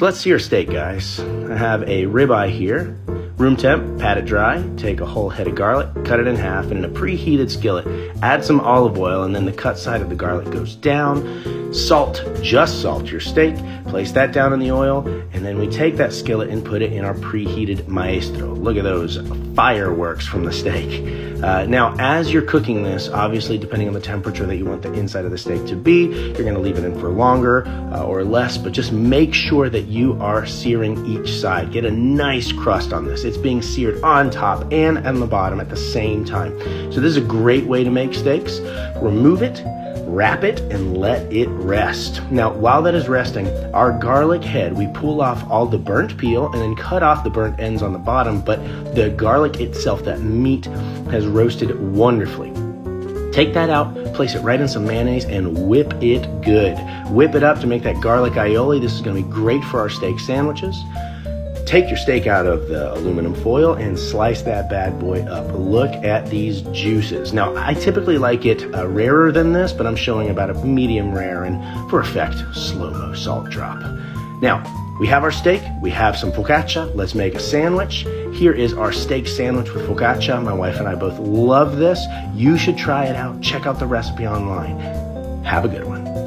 So let's see our steak, guys. I have a ribeye here. Room temp, pat it dry, take a whole head of garlic, cut it in half, and in a preheated skillet, add some olive oil, and then the cut side of the garlic goes down. Salt, just salt your steak, place that down in the oil, and then we take that skillet and put it in our preheated maestro. Look at those fireworks from the steak. Uh, now, as you're cooking this, obviously, depending on the temperature that you want the inside of the steak to be, you're gonna leave it in for longer uh, or less, but just make sure that you are searing each side. Get a nice crust on this. It's being seared on top and on the bottom at the same time. So this is a great way to make steaks. Remove it, wrap it, and let it rest. Now, while that is resting, our garlic head, we pull off all the burnt peel and then cut off the burnt ends on the bottom, but the garlic itself, that meat, has roasted wonderfully. Take that out, place it right in some mayonnaise, and whip it good. Whip it up to make that garlic aioli. This is gonna be great for our steak sandwiches. Take your steak out of the aluminum foil and slice that bad boy up. Look at these juices. Now, I typically like it uh, rarer than this, but I'm showing about a medium rare and for effect, slow-mo salt drop. Now, we have our steak, we have some focaccia. Let's make a sandwich. Here is our steak sandwich with focaccia. My wife and I both love this. You should try it out. Check out the recipe online. Have a good one.